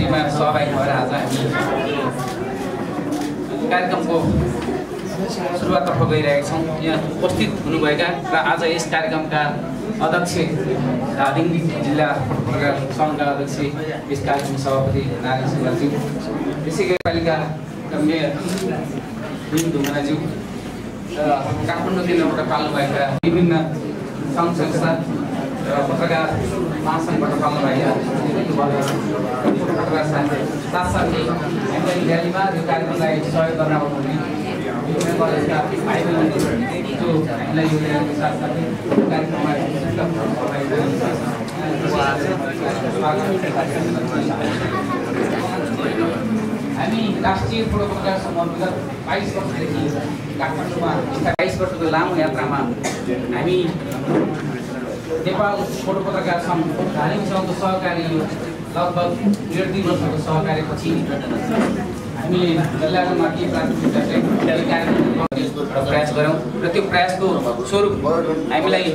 फेरिमा सहभागी भएर आज हामी कार्यक्रमको सुरुवाततर्फ गइरहेका छौँ यहाँ उपस्थित हुनुभएका र आज यस कार्यक्रमका अध्यक्ष धादिङ जिल्ला सङ्घका अध्यक्ष यस कार्यक्रम सभापति नारायण सिंहज्यू त्यसै गरी पालिकाका मेयर भीम ढुङ्गानाज्यू र काठमाडौँ केन्द्रबाट पाल्नुभएका विभिन्न सङ्घ संस्था र पत्रकार महासङ्घबाट पाल्नुभएका साथसाथै हामीलाई र्यालीमा यो कार्यक्रमलाई सहयोग गर्न आउनुहुने विभिन्न कलेजका भाइ बहिनीहरू जो हामीलाई यो र्यालीको साथसाथै कार्यक्रममा हामी राष्ट्रिय फोटो पत्रकार समूह विगत बाइस वर्षदेखि काठमाडौँमा बाइस वर्षको लामो यात्रामा हामी नेपाल फोटो पत्रकार सङ्घ धार्मिक सङ्घको सहकारी लगभग डेढ दुई वर्षको सहकार्यपछि हामीले जिल्लाकोमा के प्राथमिकता प्रयास गऱ्यौँ र त्यो प्रयासको स्वरूप हामीलाई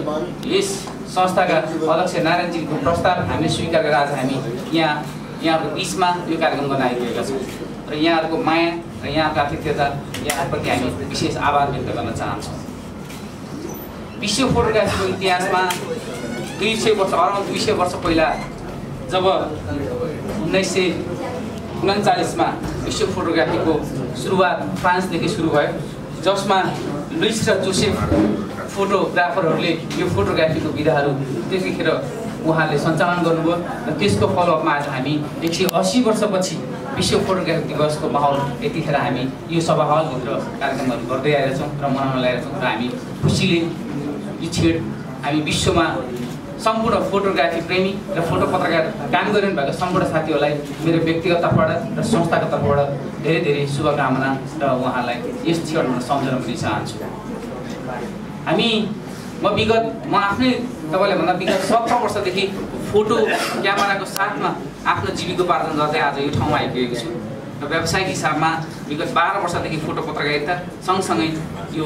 यस संस्थाका अध्यक्ष नारायणजीको प्रस्ताव हामीले स्वीकार गरेर आज हामी यहाँ यहाँको बिचमा यो कार्यक्रम गर्न आइपुगेका छौँ। र यहाँहरूको माया र यहाँको आतिथ्यता यहाँप्रति हामी विशेष आभार व्यक्त गर्न चाहन्छौँ। विश्व फोटोग्राफीको इतिहासमा दुई सय वर्ष अराउन्ड दुई सय वर्ष पहिला जब उन्नाइस सय उन्चालिसमा विश्व फोटोग्राफीको सुरुवात फ्रान्सदेखि सुरु भयो जसमा लुइस र जोसेफ फोटोग्राफरहरूले यो फोटोग्राफीको विधाहरू त्यतिखेर उहाँले सञ्चालन गर्नुभयो र त्यसको फलोअपमा आज हामी एक सय अस्सी वर्षपछि विश्व फोटोग्राफी दिवसको माहौल यतिखेर हामी यो सभा हलभित्र कार्यक्रमहरू गर्दै आएका छौँ र मनाउन लागेका छौँ र हामी खुसीले यो छेड हामी विश्वमा सम्पूर्ण फोटोग्राफी प्रेमी र फोटो पत्रकार काम गरिरहनु भएको सम्पूर्ण साथीहरूलाई मेरो व्यक्तिगत तर्फबाट र संस्थाको तर्फबाट धेरै धेरै शुभकामना र उहाँलाई यस क्षणमा सम्झन पनि चाहन्छु। हामी म विगत म आफ्नै तपाईँले भन्दा विगत सत्र वर्षदेखि फोटो क्यामेराको साथमा आफ्नो जीविकोपार्जन गर्दै आज यो ठाउँमा आइपुगेको छु। र व्यावसायिक हिसाबमा विगत बाह्र वर्षदेखि फोटो पत्रकारिता सँगसँगै यो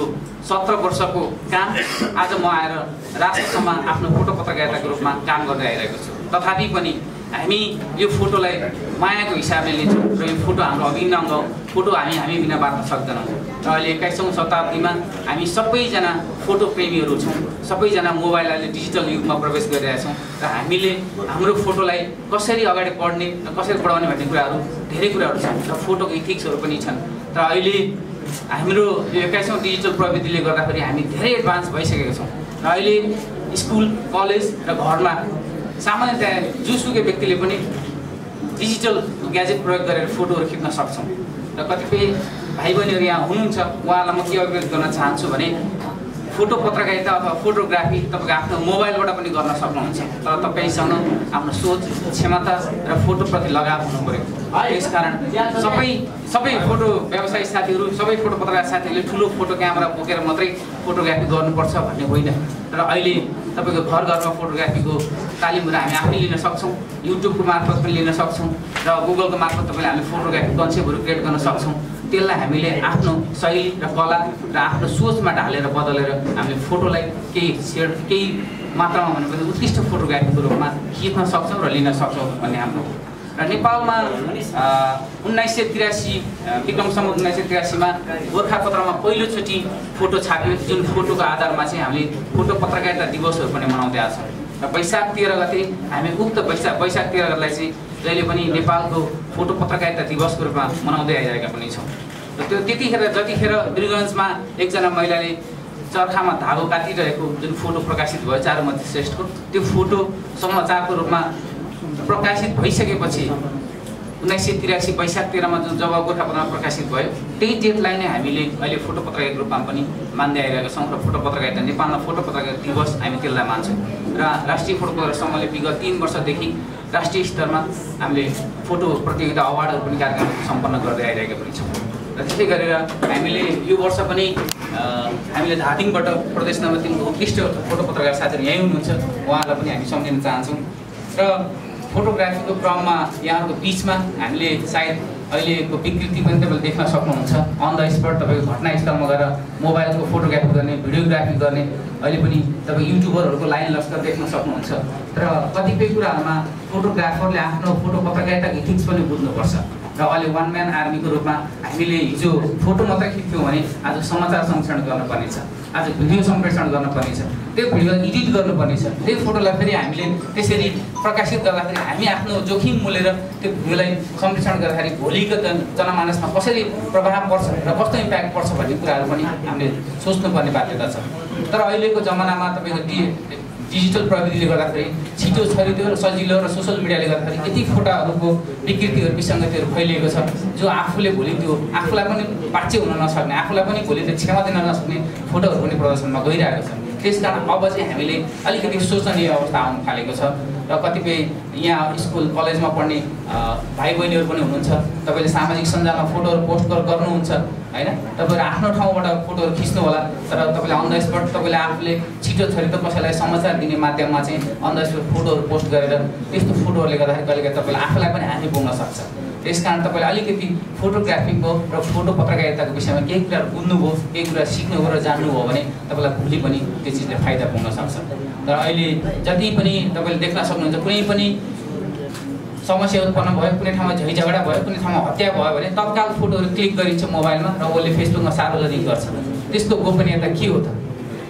सत्र वर्षको काम आज म आएर राष्ट्रसम्म आफ्नो फोटो पत्रकारिताको रूपमा काम गर्दै आइरहेको छु। तथापि पनि हामी यो फोटोलाई मायाको हिसाबले लिन्छौँ र यो फोटो हाम्रो अभिन्न अङ्ग फोटो हामी हामी बिना बाँच्न सक्दैनौँ। र अहिले एक्काइसौँ शताब्दीमा हामी सबैजना फोटो प्रेमीहरू छौँ। सबैजना मोबाइल अहिले डिजिटल युगमा प्रवेश गरिरहेका छौँ र हामीले हाम्रो फोटोलाई कसरी अगाडि बढ्ने र कसरी बढाउने भन्ने कुराहरू धेरै कुराहरू छन् र फोटोको इथिक्सहरू पनि छन्। र अहिले हाम्रो यो एक्काइसौँ डिजिटल प्रविधिले गर्दाखेरि हामी धेरै एडभान्स भइसकेका छौँ। र अहिले स्कुल कलेज र घरमा सामान्यतया जुसुकै व्यक्तिले पनि डिजिटल ग्याजेट प्रयोग गरेर फोटोहरू खिच्न सक्छौँ। र कतिपय भाइ बहिनीहरू यहाँ हुनुहुन्छ उहाँलाई म के अवगत गर्न चाहन्छु भने फोटो पत्रकारिता अथवा फोटोग्राफी तपाईँको आफ्नो मोबाइलबाट पनि गर्न सक्नुहुन्छ। तर तपाईँसँग आफ्नो सोच क्षमता र फोटोप्रति लगाव हुनु पऱ्यो। यसकारण सबै सबै फोटो व्यवसायी साथीहरू सबै फोटो पत्रकार साथीहरूले ठुलो फोटो क्यामेरा बोकेर मात्रै फोटोग्राफी गर्नुपर्छ भन्ने होइन। र अहिले तपाईँको घर घरमा फोटोग्राफीको तालिमहरू हामी आफै लिन सक्छौँ युट्युबको मार्फत पनि लिन सक्छौँ र गुगलको मार्फत तपाईँले हामीले फोटोग्राफी कन्सेप्टहरू क्रिएट गर्न सक्छौँ। त्यसलाई हामीले आफ्नो शैली र कला र आफ्नो सोचमा ढालेर बदलेर हामीले फोटोलाई केही सेड केही मात्रामा भनेपछि उत्कृष्ट फोटोग्राफीको रूपमा खिच्न सक्छौँ र लिन सक्छौँ भन्ने हाम्रो र नेपालमा उन्नाइस सय त्रियासी विक्रमसम्म उन्नाइस सय त्रियासीमा गोर्खापत्रमा पहिलोचोटि फोटो छाप्यो। जुन फोटोको आधारमा चाहिँ हामीले फोटो पत्रकारिता दिवसहरू पनि मनाउँदै आएको छौँ। र वैशाख तेह्र गते हामी उक्त वैशाख वैशाख तेह्र गतेलाई चाहिँ जहिले पनि नेपालको फोटो पत्रकारिता दिवसको रूपमा मनाउँदै आइरहेका पनि छौँ। र त्यो त्यतिखेर जतिखेर वीरगन्जमा एकजना महिलाले चर्खामा धागो काटिरहेको जुन फोटो प्रकाशित भयो चारुमती श्रेष्ठको त्यो फोटो समाचारको रूपमा प्रकाशित भइसकेपछि उन्नाइस सय त्रियासी वैशाख तेह्रमा जुन जब गोर्खापत्रमा प्रकाशित भयो त्यही डेटलाई नै हामीले अहिले फोटो पत्रकारिताको रूपमा पनि मान्दै आइरहेका छौँ र फोटो पत्रकारिता नेपालमा फोटो पत्रकारिता दिवस हामी त्यसलाई मान्छौँ र राष्ट्रिय फोटो पत्रकार सङ्घले विगत तिन वर्षदेखि राष्ट्रिय स्तरमा हामीले फोटो प्रतियोगिता अवार्डहरू पनि कार्यक्रम सम्पन्न गर्दै आइरहेका पनि छौँ। र त्यसै गरेर हामीले यो वर्ष पनि हामीले धादिङबाट प्रदेश नम्बर तिनको उत्कृष्ट फोटो पत्रकार साथीहरू यहीँ हुनुहुन्छ उहाँहरूलाई पनि हामी सम्झिन चाहन्छौँ। र फोटोग्राफीको क्रममा यहाँहरूको बिचमा हामीले सायद अहिलेको विकृति पनि तपाईँले देख्न सक्नुहुन्छ। अन द स्पट तपाईँको घटनास्थलमा गएर मोबाइलको फोटोग्राफी गर्ने भिडियोग्राफी गर्ने अहिले पनि तपाईँ युट्युबरहरूको लाइन लस्कर देख्न सक्नुहुन्छ। तर कतिपय कुराहरूमा फोटोग्राफरले आफ्नो फोटो पत्रकारिताको इथिक्स पनि बुझ्नुपर्छ। र अहिले वान म्यान आर्मीको रूपमा हामीले हिजो फोटो मात्रै खिच्थ्यौँ भने आज समाचार संरक्षण गर्नुपर्ने छ आज भिडियो सम्प्रेषण गर्नुपर्ने छ त्यो भिडियो एडिट गर्नुपर्ने छ। त्यही फोटोलाई फेरि हामीले त्यसरी प्रकाशित गर्दाखेरि हामी आफ्नो जोखिम मोलेर त्यो भिडियोलाई सम्प्रेषण गर्दाखेरि भोलिको जन जनमानसमा कसरी प्रभाव पर्छ र कस्तो इम्प्याक्ट पर्छ भन्ने कुराहरू पनि हामीले सोच्नुपर्ने बाध्यता छ। तर अहिलेको जमानामा तपाईँको डि डिजिटल प्रविधिले गर्दाखेरि छिटो छरितो र सजिलो र सोसियल मिडियाले गर्दाखेरि यति फोटाहरूको विकृतिहरू विसङ्गतिहरू फैलिएको छ जो आफूले भोलि त्यो आफूलाई पनि बाँच्य हुन नसक्ने आफूलाई पनि भोलि त्यो क्षमा दिन नसक्ने फोटोहरू पनि प्रदर्शनमा गइरहेको छ। त्यस कारण अब चाहिँ हामीले अलिकति शोचनीय अवस्था आउनु थालेको छ। र कतिपय यहाँ स्कुल कलेजमा पढ्ने भाइ बहिनीहरू पनि हुनुहुन्छ। तपाईँले सामाजिक सञ्जालमा फोटोहरू पोस्ट गर्नुहुन्छ होइन? तपाईँहरू आफ्नो ठाउँबाट फोटोहरू खिच्नु होला तर तपाईँले अन द स्पट तपाईँले आफूले छिटो छरितो कसैलाई समाचार दिने माध्यममा चाहिँ अन द स्पट फोटोहरू पोस्ट गरेर त्यस्तो फोटोहरूले गर्दाखेरि कहिलेकाहीँ तपाईँलाई आफूलाई पनि हानि पुग्न सक्छ। त्यस कारण तपाईँले अलिकति फोटोग्राफीको र फोटो पत्रकारिताको विषयमा केही कुराहरू बुझ्नुभयो केही कुरा सिक्नुभयो र जान्नुभयो भने तपाईँलाई भोलि पनि त्यो चिजले फाइदा पुग्न सक्छ। तर अहिले जति पनि तपाईँले देख्न सक्नुहुन्छ। कुनै पनि समस्या उत्पन्न भयो कुनै ठाउँमा झै झगडा भयो कुनै ठाउँमा हत्या भयो भने तत्काल फोटोहरू क्लिक गरिन्छ मोबाइलमा र उसले फेसबुकमा सार्वजनिक गर्छ। त्यसको गोपनीयता के हो त?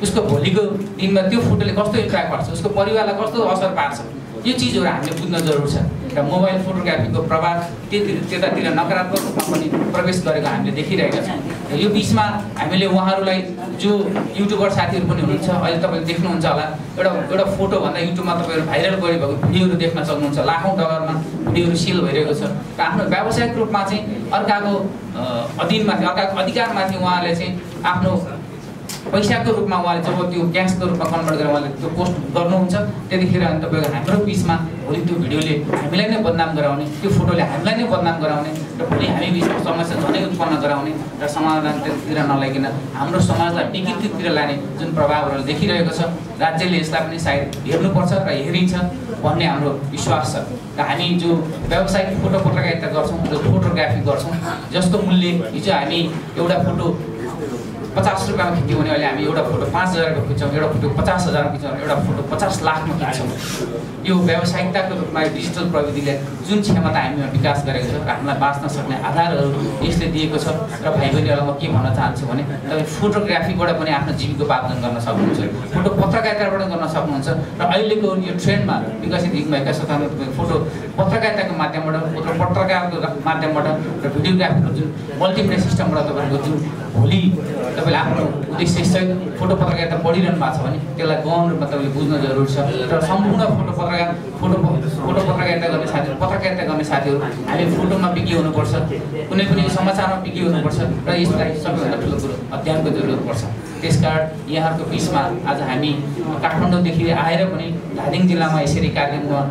उसको भोलिको दिनमा त्यो फोटोले कस्तो इम्प्याक्ट पार्छ उसको परिवारलाई कस्तो असर पार्छ? यो चिजहरू हामीले बुझ्न जरुर छ। र मोबाइल फोटोग्राफीको प्रभाव त्यतिर त्यतातिर नकारात्मक रूपमा पनि प्रवेश गरेको हामीले देखिरहेका छौँ। यो बिचमा हामीले उहाँहरूलाई जो युट्युबर साथीहरू पनि हुनुहुन्छ अहिले तपाईँले देख्नुहुन्छ होला एउटा एउटा फोटो भन्दा युट्युबमा तपाईँहरू भाइरल गरिरहेको भिडियोहरू देख्न सक्नुहुन्छ। लाखौँ डलरमा भिडियोहरू सेल भइरहेको छ। र आफ्नो व्यावसायिक रूपमा चाहिँ अर्काको अधीनमाथि अर्काको अधिकारमाथि उहाँले चाहिँ आफ्नो पैसाको रूपमा उहाँले जब त्यो क्यासको रूपमा कन्भर्ट गरेर उहाँले त्यो पोस्ट गर्नुहुन्छ। त्यतिखेर अनि तपाईँको हाम्रो बिचमा भोलि त्यो भिडियोले हामीलाई नै बदनाम गराउने त्यो फोटोले हामीलाई नै बदनाम गराउने र भोलि हामी बिचमा समस्या झनै उत्पन्न गराउने र समाधानतिर नलागिकन हाम्रो समाजलाई विकृतितिर लाने जुन प्रभावहरू देखिरहेको छ राज्यले यसलाई पनि सायद हेर्नुपर्छ र हेरिन्छ भन्ने हाम्रो विश्वास छ। र हामी जो व्यावसायिक फोटो पत्रकारिता गर्छौँ जो फोटोग्राफी गर्छौँ जसको मूल्य हिजो हामी एउटा फोटो पचास रुपियाँमा खिच्यौँ भने अहिले हामी एउटा फोटो पाँच हजारको खिच्छौँ एउटा फोटो पचास हजारमा खिच्छौँ एउटा फोटो पचास लाखमा खिच्छौँ। यो व्यावसायिकताको रूपमा डिजिटल प्रविधिले जुन क्षमता हामीमा विकास गरेको छ र हामीलाई बाँच्न सक्ने आधारहरू यसले दिएको छ र भाइ बहिनीहरूलाई म के भन्न चाहन्छु भने तपाईँ फोटोग्राफीबाट पनि आफ्नो जीविकोपार्जन गर्न सक्नुहुन्छ फोटो पत्रकारिताबाट गर्न सक्नुहुन्छ र अहिलेको यो ट्रेन्डमा विकसित भएका तपाईँको फोटो पत्रकारिताको माध्यमबाट फोटो पत्रकारको माध्यमबाट र भिडियोग्राफीको जुन मल्टिमिडिया सिस्टमबाट तपाईँको जुन भोलि तपाईँले आफ्नो उद्देश्यसहित फोटो पत्रकारिता पढिरहनु भएको छ भने त्यसलाई गहन रूपमा तपाईँले बुझ्न जरुरी छ। र सम्पूर्ण फोटो पत्रकार फोटो फोटो पत्रकारिता गर्ने साथीहरू पत्रकारिता गर्ने साथीहरू हामी फोटोमा बिकी हुनुपर्छ कुनै पनि समाचारमा बिकी हुनुपर्छ र यसलाई सबैभन्दा ठुलो कुरो अध्ययनको जरुरत पर्छ। त्यसकारण यहाँहरूको बिचमा आज हामी काठमाडौँदेखि आएर पनि धादिङ जिल्लामा यसरी कार्यक्रममा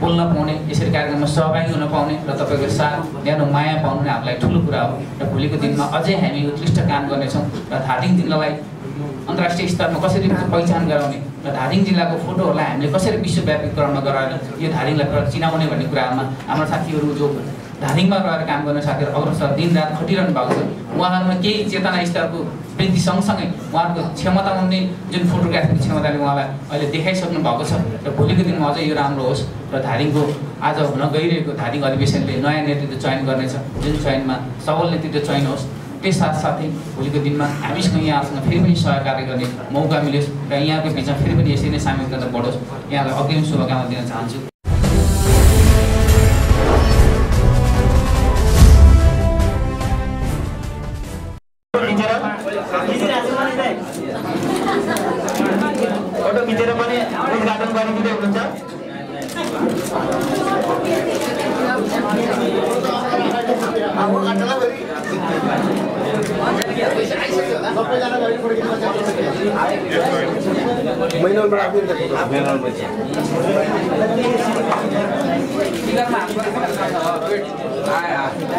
बोल्न पाउने यसरी कार्यक्रममा सहभागी हुन पाउने र तपाईँको साथ न्यानो माया पाउनु नै हामीलाई ठुलो कुरा हो र भोलिको दिनमा अझै हामी उत्कृष्ट काम गर्नेछौँ र धादिङ जिल्लालाई अन्तर्राष्ट्रिय स्तरमा कसरी पहिचान गराउने र धादिङ जिल्लाको फोटोहरूलाई हामीले कसरी विश्वव्यापीकरणमा गराएर यो धादिङलाई चिनाउने भन्ने कुरामा हाम्रो साथीहरू जो धादिङमा रहेर काम गर्ने साथीहरू अग्रसर दिनरात खटिरहनु भएको छ। उहाँहरूमा केही चेतना स्तरको वृद्धि सँगसँगै उहाँहरूको क्षमता हुने जुन फोटोग्राफीको क्षमताले उहाँलाई अहिले देखाइसक्नु भएको छ र भोलिको दिनमा अझै यो राम्रो होस् र धादिङको आज हुन गइरहेको धादिङ अधिवेशनले नयाँ नेतृत्व चयन गर्नेछ। जुन चयनमा सबल नेतृत्व चयन होस् त्यस साथसाथै भोलिको दिनमा हामीसँग यहाँहरूसँग फेरि पनि सहकार्य गर्ने मौका मिलोस् र यहाँको बिचमा फेरि पनि यसरी नै सामूहिकता बढोस्। यहाँलाई अग्रिम शुभकामना दिन चाहन्छु। फोटो खिचेर पनि उद्घाटन गरिदिँदै हुनुहुन्छ आयो